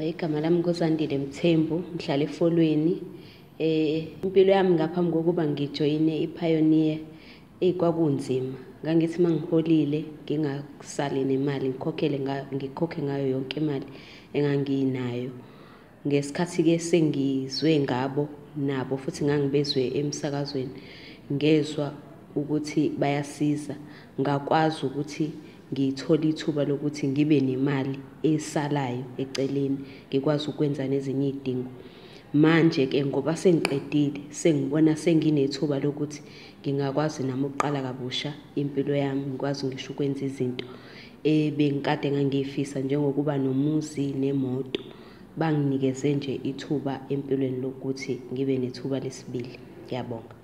Igama lami Nkosandile Mthembu, ngihlala efolweni. Impilo yami ngaphambi kokuba ngijoyine i-Pioneer, eyi kwakunzima. Ngangithi uma ngiholile ngingasali nemali ngikhokhele ngikhokhe ngayo yonke imali enganginayo. Ngesikhathi-ke sengizwe ngabo nabo futhi ngangibezwe emsakazweni, ngezwa ukuthi bayasiza, ngakwazi ukuthi ngithole ithuba lokuthi ngibe nemali esalayo eceleni, ngikwazi ukwenza nezinye iy'dingo. Manje-ke ngoba sengiqedile, sengibona senginethuba lokuthi ngingakwazi nami ukuqala kabusha impilo yami, ngikwazi ngisho ukwenza izinto ebengikade ngangiy'fisa, njengokuba nomuzi nemoto. Banginikeze nje ithuba empilweni lokuthi ngibe nethuba lesibili. Ngiyabonga.